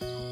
Bye.